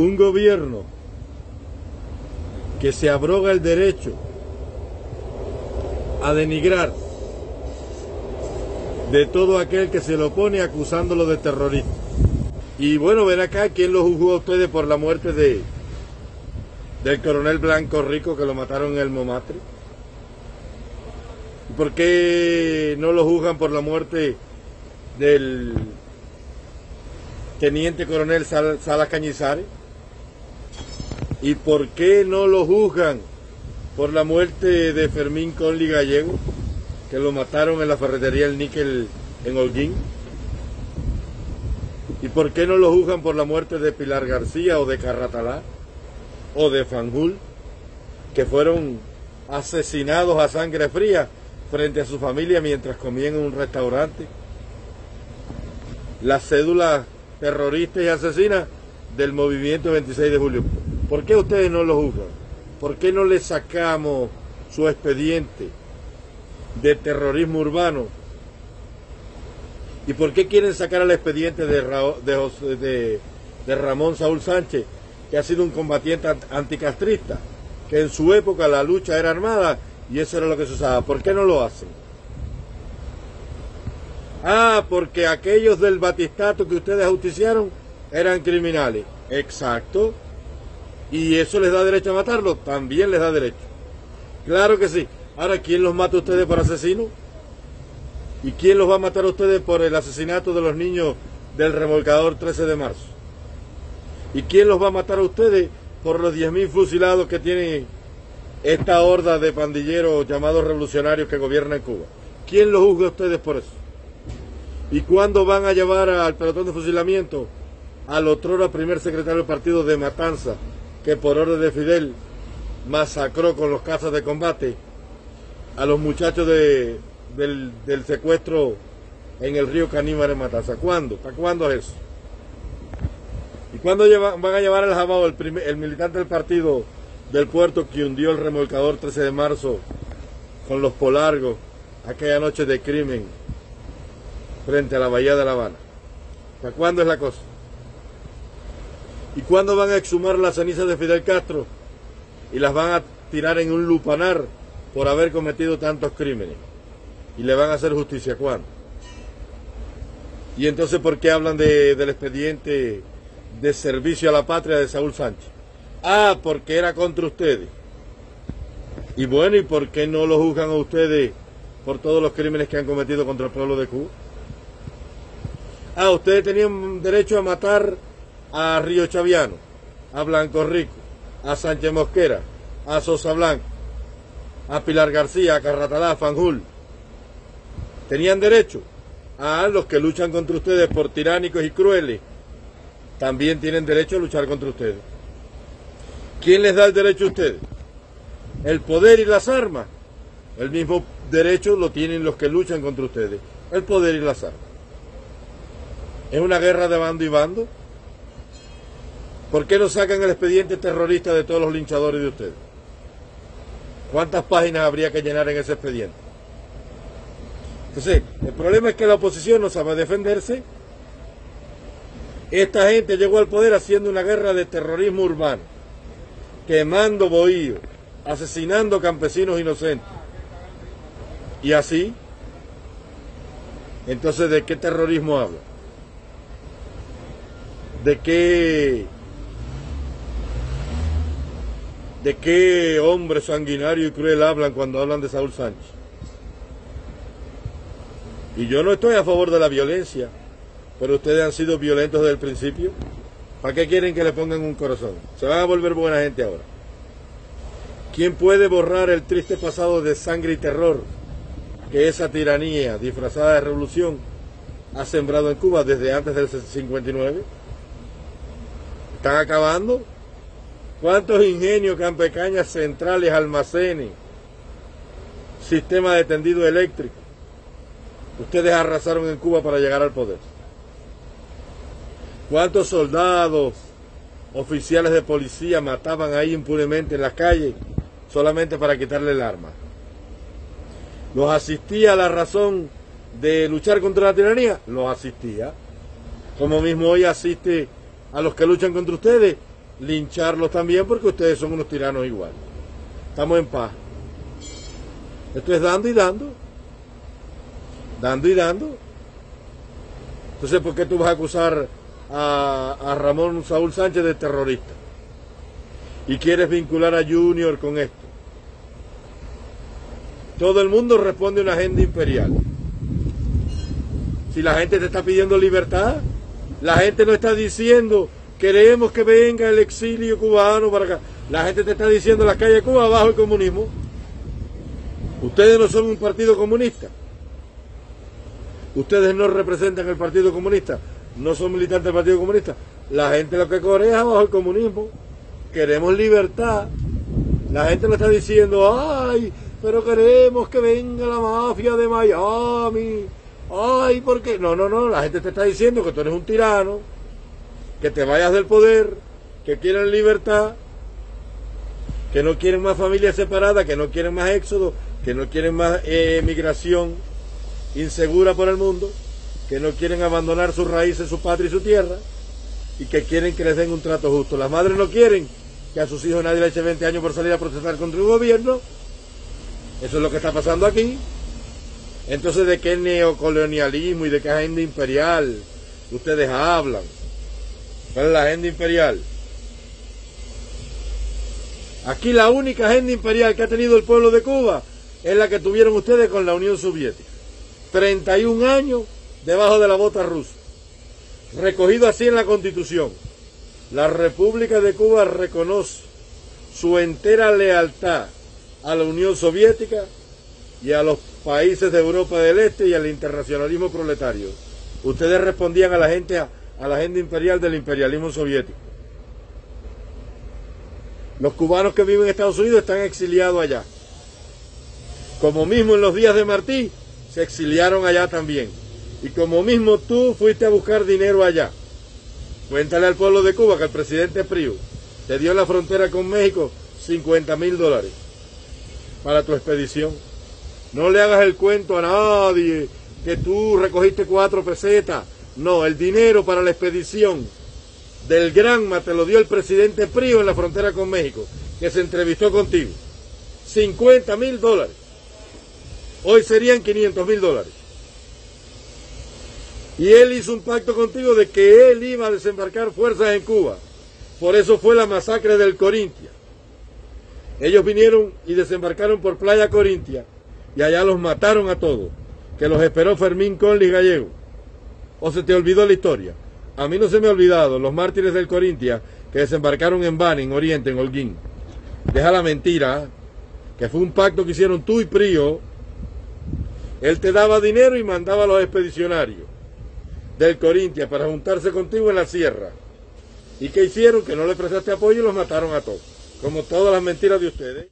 un gobierno que se abroga el derecho a denigrar de todo aquel que se lo opone acusándolo de terrorista. Y bueno, ven acá, ¿quién lo juzgó a ustedes por la muerte de del coronel Blanco Rico que lo mataron en el Momatri? ¿Y por qué no lo juzgan por la muerte del teniente coronel Salas Cañizares? ¿Y por qué no lo juzgan por la muerte de Fermín Conli Gallego, que lo mataron en la ferretería El Níquel en Holguín? ¿Y por qué no lo juzgan por la muerte de Pilar García o de Carratalá o de Fanjul, que fueron asesinados a sangre fría frente a su familia mientras comían en un restaurante? Las cédulas terroristas y asesinas del movimiento 26 de julio. ¿Por qué ustedes no lo juzgan? ¿Por qué no le sacamos su expediente de terrorismo urbano? ¿Y por qué quieren sacar el expediente de, de, de Ramón Saúl Sánchez, que ha sido un combatiente anticastrista, que en su época la lucha era armada y eso era lo que se usaba? ¿Por qué no lo hacen? Ah, porque aquellos del batistato que ustedes justiciaron eran criminales. Exacto. ¿Y eso les da derecho a matarlo? También les da derecho. Claro que sí. Ahora, ¿quién los mata a ustedes por asesinos? ¿Y quién los va a matar a ustedes por el asesinato de los niños del remolcador 13 de marzo? ¿Y quién los va a matar a ustedes por los 10.000 fusilados que tiene esta horda de pandilleros llamados revolucionarios que gobiernan Cuba? ¿Quién los juzga a ustedes por eso? ¿Y cuándo van a llevar al pelotón de fusilamiento al otrora primer secretario del partido de Matanza, que por orden de Fidel masacró con los cazas de combate a los muchachos del, secuestro en el río Caníbal en Matanza. ¿Cuándo? ¿Para cuándo es eso? ¿Y cuándo van a llevar al Jamao el, el militante del partido del puerto que hundió el remolcador 13 de marzo con los polargos aquella noche de crimen frente a la bahía de La Habana? ¿Para cuándo es la cosa? ¿Y cuándo van a exhumar las cenizas de Fidel Castro? Y las van a tirar en un lupanar por haber cometido tantos crímenes. Y le van a hacer justicia. ¿Cuándo? Y entonces, ¿por qué hablan del expediente de servicio a la patria de Saúl Sánchez? Ah, porque era contra ustedes. Y bueno, ¿y por qué no lo juzgan a ustedes por todos los crímenes que han cometido contra el pueblo de Cuba? Ah, ustedes tenían derecho a matar a Río Chaviano, a Blanco Rico, a Sánchez Mosquera, a Sosa Blanco, a Pilar García, a Carratalá, a Fanjul. Tenían derecho. A los que luchan contra ustedes por tiránicos y crueles, también tienen derecho a luchar contra ustedes. ¿Quién les da el derecho a ustedes? El poder y las armas. El mismo derecho lo tienen los que luchan contra ustedes. El poder y las armas. Es una guerra de bando y bando. ¿Por qué no sacan el expediente terrorista de todos los linchadores de ustedes? ¿Cuántas páginas habría que llenar en ese expediente? Entonces, el problema es que la oposición no sabe defenderse. Esta gente llegó al poder haciendo una guerra de terrorismo urbano, quemando bohíos, asesinando campesinos inocentes. Y así, entonces, ¿de qué terrorismo habla? ¿De qué ¿De qué hombre sanguinario y cruel hablan cuando hablan de Saúl Sánchez? Y yo no estoy a favor de la violencia, pero ustedes han sido violentos desde el principio. ¿Para qué quieren que le pongan un corazón? Se van a volver buena gente ahora. ¿Quién puede borrar el triste pasado de sangre y terror que esa tiranía disfrazada de revolución ha sembrado en Cuba desde antes del 59? ¿Están acabando? ¿Cuántos ingenios, campecañas centrales, almacenes, sistema de tendido eléctrico ustedes arrasaron en Cuba para llegar al poder? ¿Cuántos soldados, oficiales de policía mataban ahí impunemente en las calles solamente para quitarle el arma? ¿Los asistía a la razón de luchar contra la tiranía? Los asistía. Como mismo hoy asiste a los que luchan contra ustedes lincharlos también porque ustedes son unos tiranos igual. Estamos en paz. Esto es dando y dando. Dando y dando. Entonces, ¿por qué tú vas a acusar a, a Ramón Saúl Sánchez de terrorista? Y quieres vincular a Junior con esto. Todo el mundo responde a una agenda imperial. Si la gente te está pidiendo libertad, la gente no está diciendo queremos que venga el exilio cubano para acá. La gente te está diciendo en la calle de Cuba abajo el comunismo. Ustedes no son un partido comunista. Ustedes no representan el Partido Comunista. No son militantes del Partido Comunista. La gente lo que corea bajo el comunismo. Queremos libertad. La gente no está diciendo, ay, pero queremos que venga la mafia de Miami. Ay, ¿por qué? No, no, no. La gente te está diciendo que tú eres un tirano, que te vayas del poder, que quieren libertad, que no quieren más familias separadas, que no quieren más éxodo, que no quieren más eh, migración insegura por el mundo, que no quieren abandonar sus raíces, su patria y su tierra, y que quieren que les den un trato justo. Las madres no quieren que a sus hijos nadie le eche 20 años por salir a protestar contra un gobierno. Eso es lo que está pasando aquí. Entonces, ¿de qué neocolonialismo y de qué agenda imperial ustedes hablan? ¿Cuál es la agenda imperial? Aquí la única agenda imperial que ha tenido el pueblo de Cuba es la que tuvieron ustedes con la Unión Soviética. 31 años debajo de la bota rusa. Recogido así en la Constitución. La República de Cuba reconoce su entera lealtad a la Unión Soviética y a los países de Europa del Este y al internacionalismo proletario. Ustedes respondían a la gente a, la agenda imperial del imperialismo soviético. Los cubanos que viven en Estados Unidos están exiliados allá. Como mismo en los días de Martí, se exiliaron allá también. Y como mismo tú fuiste a buscar dinero allá. Cuéntale al pueblo de Cuba que el presidente Priu te dio en la frontera con México 50 mil dólares para tu expedición. No le hagas el cuento a nadie que tú recogiste cuatro pesetas. No, el dinero para la expedición del Granma te lo dio el presidente Priu en la frontera con México, que se entrevistó contigo. 50 mil dólares. Hoy serían 500 mil dólares. Y él hizo un pacto contigo de que él iba a desembarcar fuerzas en Cuba. Por eso fue la masacre del Corintia. Ellos vinieron y desembarcaron por Playa Corintia y allá los mataron a todos. Que los esperó Fermín Conlis Gallego. ¿O se te olvidó la historia? A mí no se me ha olvidado los mártires del Corintia que desembarcaron en Bani, en Oriente, en Holguín. Deja la mentira, que fue un pacto que hicieron tú y Prío él te daba dinero y mandaba a los expedicionarios del Corintia para juntarse contigo en la sierra. ¿Y qué hicieron? Que no le prestaste apoyo y los mataron a todos. Como todas las mentiras de ustedes.